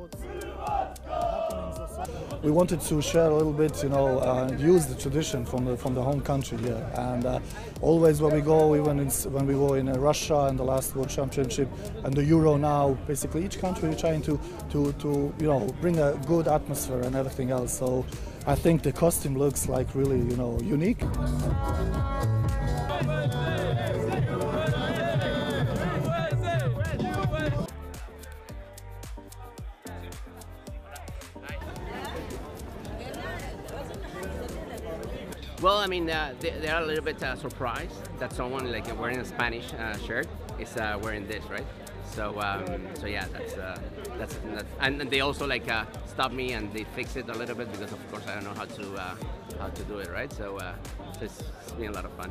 Yeah. We wanted to share a little bit, you know, uh, use the tradition from the from the home country here. And uh, always when we go, even when we go in uh, Russia and the last World Championship and the Euro now, basically each country is trying to to to you know bring a good atmosphere and everything else. So I think the costume looks like really you know unique. Well, I mean, uh, they, they're a little bit uh, surprised that someone like wearing a Spanish uh, shirt is uh, wearing this, right? So, um, so yeah, that's, uh, that's that's and they also like uh, stop me and they fix it a little bit because of course I don't know how to how to do it, right? So, uh, so it's, it's been a lot of fun.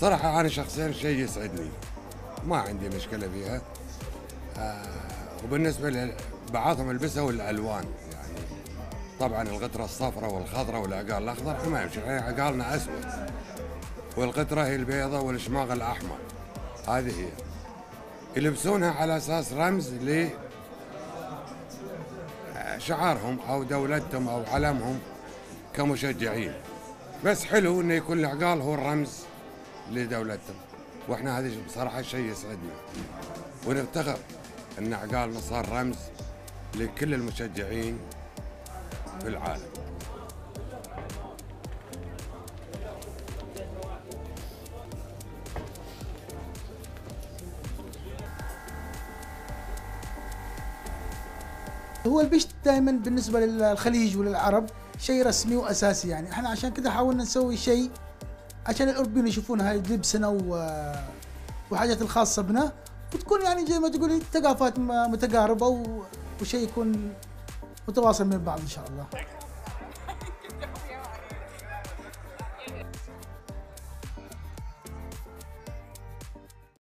صراحة أنا شخصيا شيء يسعدني. ما عندي مشكلة فيها. آه وبالنسبة لبعضهم البسوا الألوان يعني طبعا الغترة الصفراء والخضراء والعقال الأخضر إحنا ما يمشي عقالنا أسود. والغترة هي البيضة والشماغ الأحمر. هذه هي. يلبسونها على أساس رمز ل شعارهم أو دولتهم أو علمهم كمشجعين. بس حلو إنه يكون العقال هو الرمز. لدولتهم. وإحنا هذا بصراحة شيء يسعدنا. ونفتخر إن عقالنا صار رمز لكل المشجعين في العالم. هو البشت دائما بالنسبة للخليج وللعرب شيء رسمي وأساسي يعني. إحنا عشان كذا حاولنا نسوي شيء عشان الأوروبيين يشوفون هاي لبسنا وحاجات الخاصة بنا وتكون يعني زي ما تقولي ثقافات متقاربة وشيء يكون متواصل من بعض إن شاء الله.